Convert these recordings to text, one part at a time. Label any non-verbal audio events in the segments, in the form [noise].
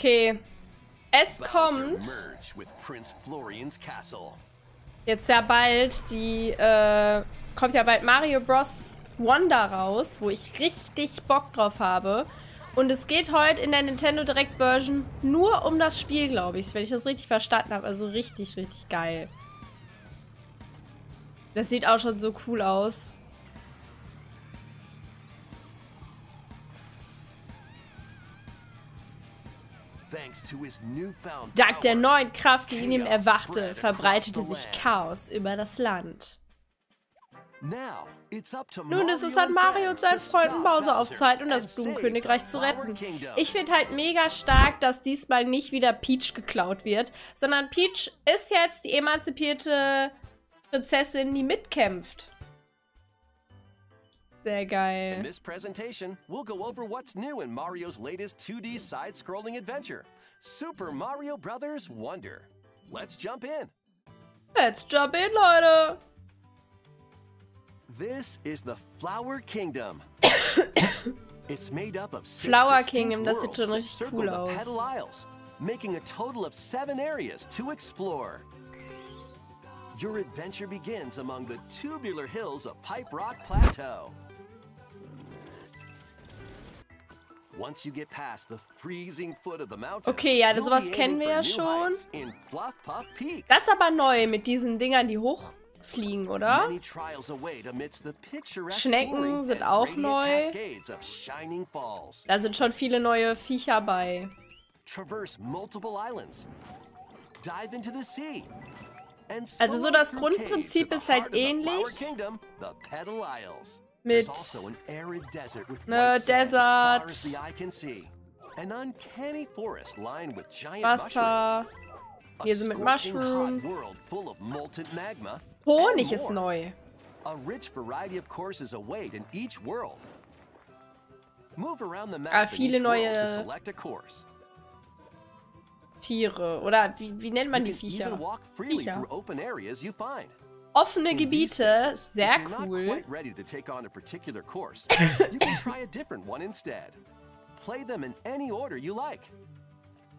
Okay. Es kommt jetzt ja bald die, äh, kommt ja bald Mario Bros. Wonder raus, wo ich richtig Bock drauf habe. Und es geht heute in der Nintendo Direct Version nur um das Spiel, glaube ich, wenn ich das richtig verstanden habe. Also richtig, richtig geil. Das sieht auch schon so cool aus. Dank der neuen Kraft, die in ihm erwachte, verbreitete sich Chaos über das Land. Nun ist es an Mario und seinen Freunden Bowser auf Zeit, um das Blumenkönigreich zu retten. Ich finde halt mega stark, dass diesmal nicht wieder Peach geklaut wird, sondern Peach ist jetzt die emanzipierte Prinzessin, die mitkämpft. Sehr geil. In this presentation, we'll go over what's new in Mario's latest 2D side-scrolling adventure, Super Mario Bros. Wonder. Let's jump in. Let's jump in, Leute. This is the Flower Kingdom. [coughs] it's made up of six Flower Kingdom, das sieht schon richtig cool aus. Petal Isles, making a total of seven areas to explore. Your adventure begins among the tubular hills of Pipe Rock Plateau. Okay, ja, sowas kennen wir ja schon. Das ist aber neu mit diesen Dingern, die hochfliegen, oder? Schnecken sind auch neu. Da sind schon viele neue Viecher bei. Also so das Grundprinzip ist halt ähnlich mit ne, Desert, Wasser, hier sind mit Mushrooms, Honig ist neu. Ah, viele neue Tiere. Oder wie, wie nennt man die Viecher? Viecher. Offene Gebiete, sehr cool.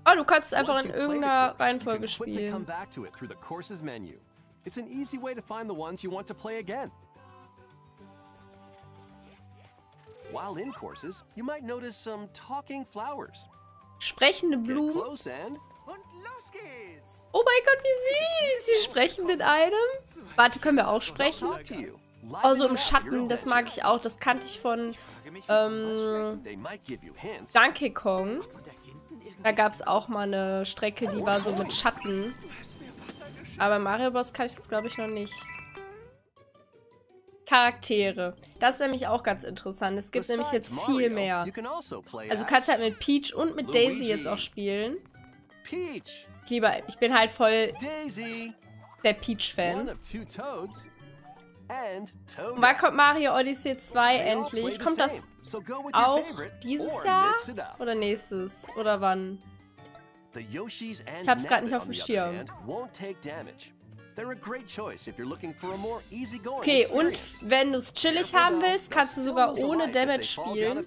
Oh, du kannst einfach in irgendeiner Reihenfolge spielen. It's an easy way to find the ones you want to play again. While in courses, you might notice some talking flowers. Sprechende Blumen. Oh mein Gott, wie süß! Sie sprechen mit einem. Warte, können wir auch sprechen? Also im Schatten, das mag ich auch. Das kannte ich von ähm, Donkey Kong. Da gab es auch mal eine Strecke, die war so mit Schatten. Aber Mario Bros. kann ich das, glaube ich, noch nicht. Charaktere. Das ist nämlich auch ganz interessant. Es gibt nämlich jetzt viel mehr. Also du kannst halt mit Peach und mit Daisy jetzt auch spielen. Peach. Ich liebe, ich bin halt voll Daisy. der Peach-Fan. Wann kommt Mario Odyssey 2 endlich? Kommt das auch dieses Jahr oder nächstes? Oder wann? Ich hab's gerade nicht auf dem Schirm. Okay, und wenn du es chillig haben willst, kannst du sogar ohne Damage spielen.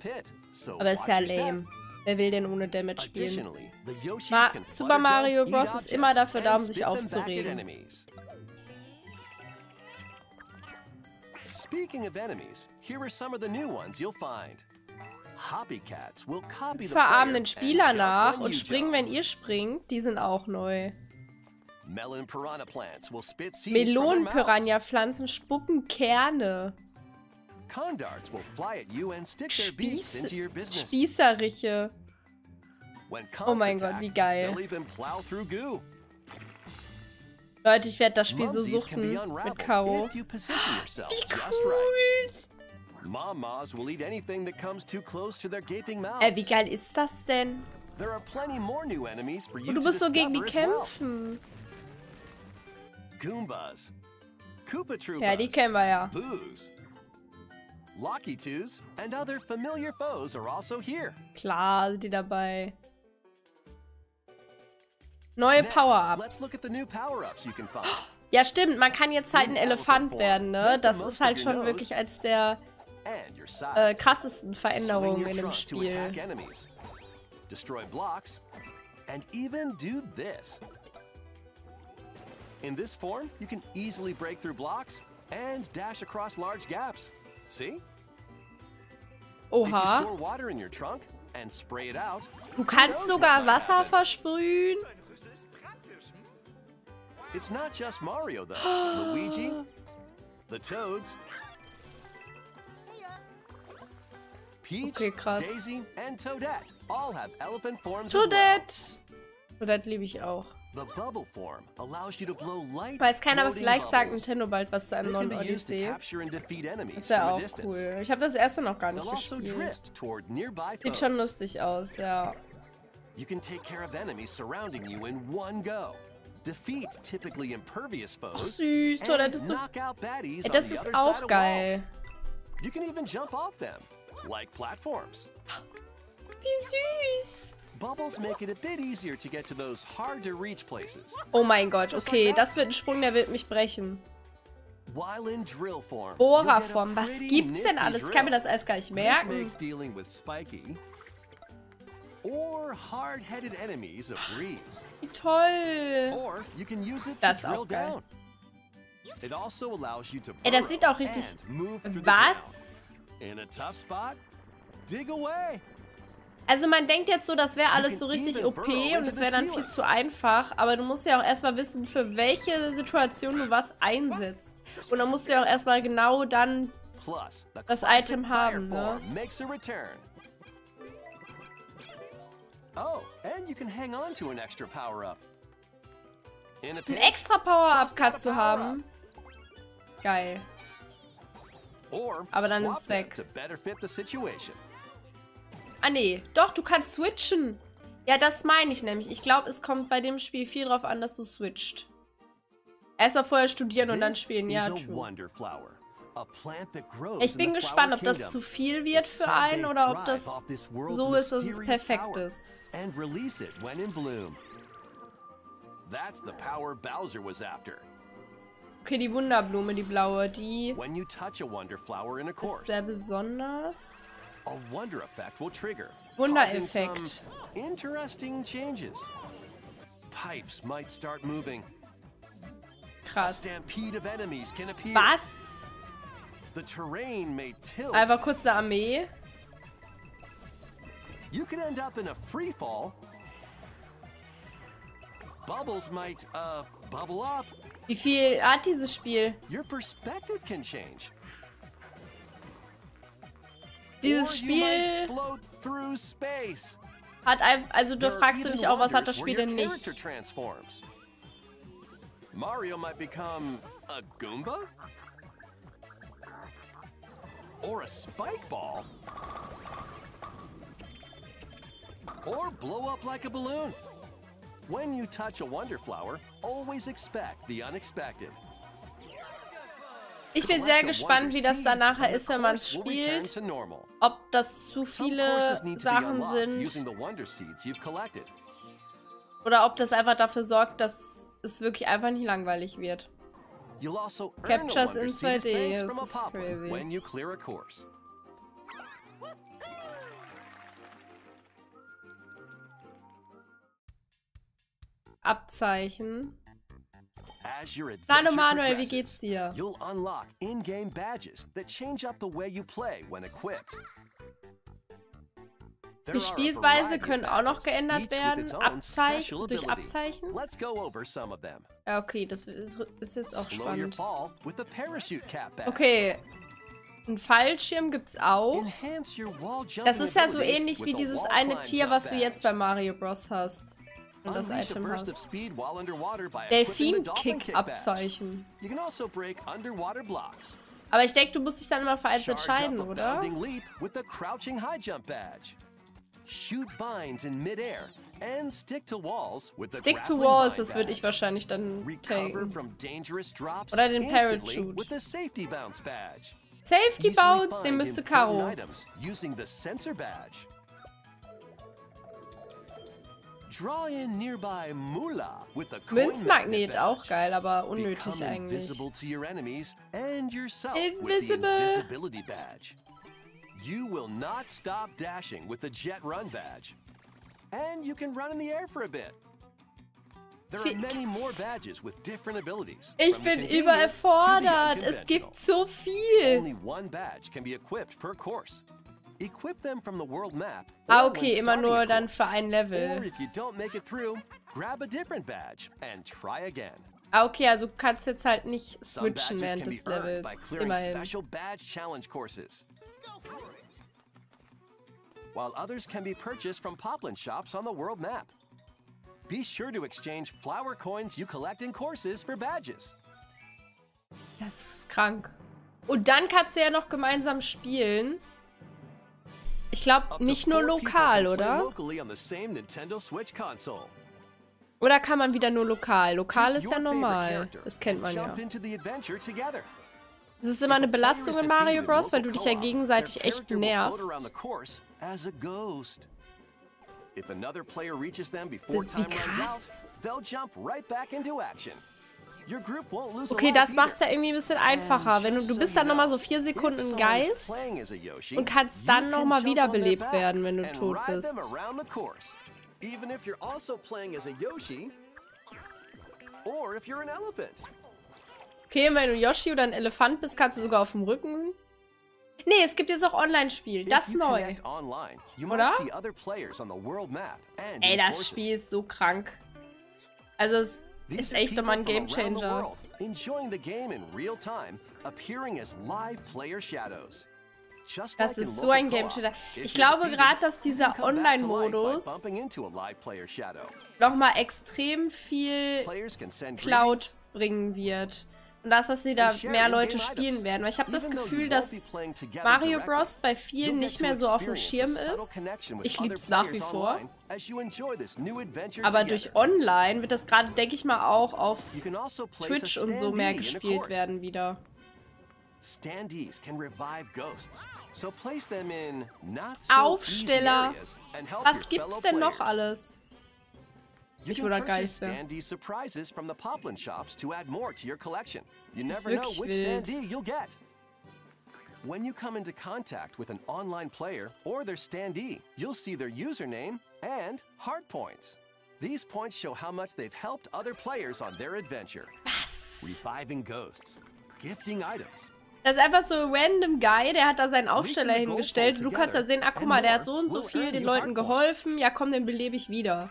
Aber ist ja lame. Wer will denn ohne Damage spielen? Ma Super Mario Bros. ist immer dafür da, um sich aufzuregen. Speaking of enemies, here are some of the new ones you'll find. Verahmen den Spieler nach und springen, wenn ihr springt. Die sind auch neu. Melonen-Piranha-Pflanzen spucken Kerne. Spieß Spießerriche. Oh mein Gott, wie geil. Leute, ich werde das Spiel so suchten mit Caro. Wie cool! Ey, wie geil ist das denn? Und du musst so gegen die kämpfen. Ja, die kennen wir ja. Twos and other familiar foes are also here. Klar, sind die dabei. Neue Power-Ups. Let's look at the new Power-Ups you can find. [gasps] Ja, stimmt. Man kann jetzt halt ein Elefant werden, ne? Das ist halt schon wirklich als der äh, krassesten Veränderungen in dem Spiel. and even do this. In this form, you can easily break through blocks and dash across large gaps. See? Oha. store water in your trunk and spray it out. Du kannst sogar Wasser versprühen. It's not just Mario though. [gasps] Luigi, the Toads, Peach, Okay, krass. Daisy, and Toadette all have elephant forms as well. Toadette. Toadette liebe ich auch. Weiß keiner, aber vielleicht sagt Nintendo bald was zu einem neuen Odyssey. Ist ja auch cool. Ich habe das erste noch gar nicht also gespielt. Sieht schon lustig aus, ja. You can take care of enemies surrounding you in one go. Defeat typically impervious Ach foes süß, Toadette ist and so... Ey, das ist auch geil. You can even jump off them, like platforms. Wie süß. Bubbles make it a bit easier to get to those hard-to-reach places. Oh mein Gott, okay, das wird ein Sprung, der wird mich brechen. While in drill form, you'll get a Bohrerform, was gibt's denn alles? Ich kann mir das alles gar nicht merken. a. Wie toll. To Das ist auch geil. also to Ey, das sieht auch richtig... and move through the Was? Also man denkt jetzt so, das wäre alles so richtig OP und es wäre dann viel zu einfach. Aber du musst ja auch erstmal wissen, für welche Situation du was einsetzt. Und dann musst du ja auch erstmal genau dann... Das Item haben, ne? return. Oh, and you can hang on to an extra power-up. Ein extra gerade zu haben. Geil. aber dann ist es weg. Ah nee, doch, du kannst switchen. Ja, das meine ich nämlich. Ich glaube, es kommt bei dem Spiel viel drauf an, dass du switcht. Erstmal vorher studieren und dann spielen. Ja, true. Ich in bin gespannt, ob das zu viel wird für einen oder ob das so ist, dass es perfekt ist. Okay, die Wunderblume, die blaue, die ist sehr besonders. A wonder effect will trigger, Wundereffekt. interesting changes. Pipes might start moving. A Krass. stampede of enemies can appear. Was? The terrain may tilt. Einfach kurz eine Armee. You can end up in a free fall. Bubbles might, uh, bubble up. Wie viel hat dieses Spiel? Your perspective can change. Dieses Or you might Spiel float through space. hat einfach, also da fragst du dich auch, was hat das Spiel denn nicht? Mario might become a Goomba? Or a spike ball? Or blow up like a balloon? When you touch a wonder flower, always expect the unexpected. Ich bin sehr gespannt, wie das dann nachher ist, wenn man es spielt. Ob das zu viele Sachen sind oder ob das einfach dafür sorgt, dass es wirklich einfach nicht langweilig wird. Also Captures in seed as 2D, thanks das ist crazy. Abzeichen. As your Hallo Manuel, wie geht's dir? You'll unlock in-game badges that change up the way you play when equipped. Die Spielweise können auch noch geändert werden. Abzeichen, durch. Abzeichen. Ja, okay, das ist jetzt auch spannend. Okay, ein Fallschirm gibt's auch. Das ist ja so ähnlich wie dieses eine Tier, was du jetzt bei. Mario Bros. hast. Und das Item hast. Delfin-Kick-Abzeichen. Also. Aber ich denke, du musst dich dann immer für eins entscheiden, oder? Shoot vines in midair and stick to walls with the Stick to Walls, das würde ich wahrscheinlich dann taken. Oder den Parachute. with the safety bounce badge. Safety Bounce, den müsste Caro. items using the sensor badge. Münzmagnet, magnet auch geil, aber unnötig eigentlich. invisible to your enemies and yourself Invisible. with the invisibility badge. You will not stop dashing with the Jet Run badge. and you can run in the air for a bit. There are many more badges with different abilities. Ich bin überfordert. Es gibt so viel. Only one badge can be equipped per course. Equip them from the world map. Ah, okay, immer nur dann für ein Level. Or if you don't make it through, grab a different badge and try again. Ah, okay, also du kannst jetzt halt nicht switchen während des Levels. Immerhin. While others can be purchased from Poplin shops on the world map. Be sure to exchange flower coins you collect in courses for badges. Das ist krank. Und dann kannst du ja noch gemeinsam spielen. Ich glaube, nicht nur lokal, oder? Oder kann man wieder nur lokal? Lokal ist ja normal. Das kennt man ja. Es ist immer eine Belastung in Mario Bros., weil du dich ja gegenseitig echt nervst. If another Okay, das macht es ja irgendwie ein bisschen einfacher. Wenn du, du bist dann nochmal so vier Sekunden Geist und kannst dann nochmal wiederbelebt werden, wenn du tot bist. Also okay, wenn du Yoshi oder ein Elefant bist, kannst du sogar auf dem Rücken Nee, es gibt jetzt auch Online-Spiel. Das ist neu. Oder? Ey, das Spiel ist so krank. Also es ist echt nochmal ein Gamechanger. Das ist so ein Gamechanger. Ich glaube gerade, dass dieser Online-Modus nochmal extrem viel Cloud bringen wird. Und das, dass sie da mehr Leute spielen werden. Weil ich habe das Gefühl, dass Mario Bros. bei vielen nicht mehr so auf dem Schirm ist. Ich liebe es nach wie vor. Aber durch Online wird das gerade, denke ich mal, auch auf also Twitch und so mehr gespielt werden wieder. Aufsteller. Was gibt's denn noch alles? Ich wurde Geist, standee surprises from the Poplin shops to add more to your collection. You never know which standee you'll get. When you come into contact with an online player or their standee, you'll see their username and heart points. These points show how much they've helped other players on their adventure. Was? Reviving ghosts, gifting items. Das ist einfach so ein random Guy, der hat da seinen Aufsteller hingestellt. Du kannst halt sehen, ah, guck mal, der hat so und so viel den Leuten geholfen. Ja, komm, den belebe ich wieder.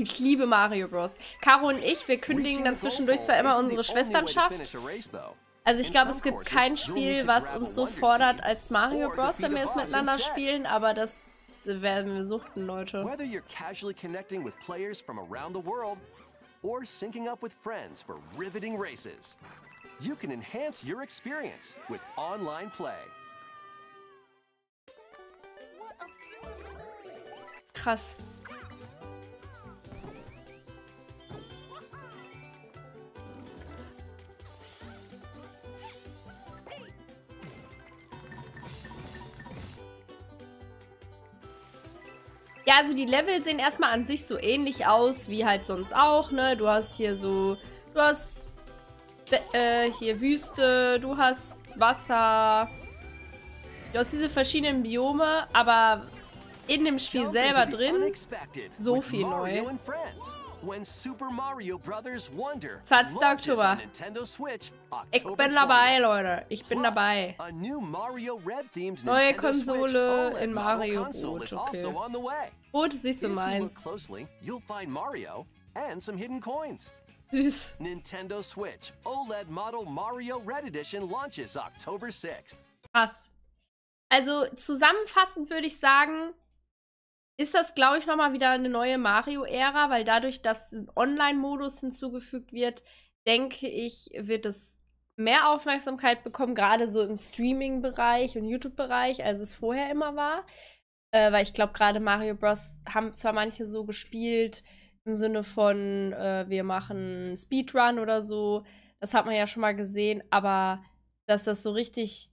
Ich liebe Mario Bros. Caro und ich, wir kündigen dann zwischendurch zwar immer unsere Schwesternschaft. Also ich glaube, es gibt kein Spiel, was uns so fordert als Mario Bros, wenn wir jetzt miteinander spielen, aber das werden wir suchten, Leute. Whether you're casually connecting with players from around the world or syncing up with friends for riveting races, you can enhance your experience with online play. Krass. Ja, also die Level sehen erstmal an sich so ähnlich aus wie halt sonst auch, ne? Du hast hier so, du hast äh, hier Wüste, du hast Wasser, du hast diese verschiedenen Biome, aber in dem Spiel selber drin so viel neu. 20. Oktober. Ich bin dabei, Leute. Ich bin dabei. Neue Konsole in Mario Boot. Okay. Boot ist nicht so meins. Süß. Nintendo Switch OLED Model Mario Red Edition launches October 6th. Krass. Also zusammenfassend würde ich sagen, ist das, glaube ich, nochmal wieder eine neue Mario-Ära, weil dadurch, dass ein Online-Modus hinzugefügt wird, denke ich, wird es mehr Aufmerksamkeit bekommen, gerade so im Streaming-Bereich und YouTube-Bereich, als es vorher immer war. Äh, weil ich glaube, gerade Mario Bros. haben zwar manche so gespielt, Im Sinne von, äh, wir machen Speedrun oder so. Das hat man ja schon mal gesehen, aber dass das so richtig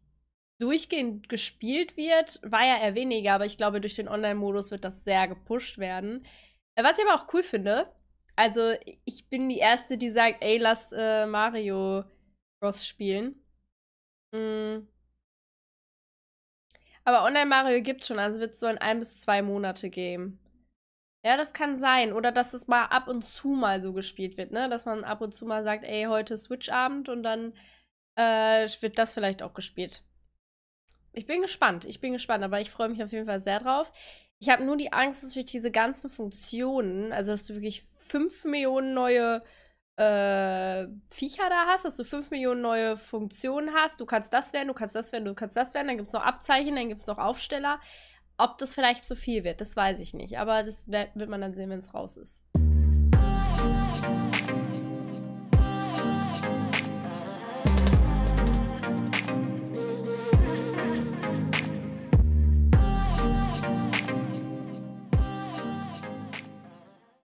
durchgehend gespielt wird, war ja eher weniger, aber ich glaube, durch den Online-Modus wird das sehr gepusht werden. Äh, was ich aber auch cool finde, also ich bin die Erste, die sagt, ey, lass äh, Mario Bros. spielen. Mhm. Aber Online-Mario gibt's schon, also wird es so ein ein bis zwei Monate Game. Ja, das kann sein. Oder dass es mal ab und zu mal so gespielt wird, ne? Dass man ab und zu mal sagt, ey, heute Switch-Abend und dann äh, wird das vielleicht auch gespielt. Ich bin gespannt, ich bin gespannt, aber ich freue mich auf jeden Fall sehr drauf. Ich habe nur die Angst, dass durch diese ganzen Funktionen, also dass du wirklich 5 Millionen neue äh, Viecher da hast, dass du 5 Millionen neue Funktionen hast. Du kannst das werden, du kannst das werden, du kannst das werden. Dann gibt es noch Abzeichen, dann gibt es noch Aufsteller. Ob das vielleicht zu viel wird, das weiß ich nicht. Aber das wird man dann sehen, wenn es raus ist.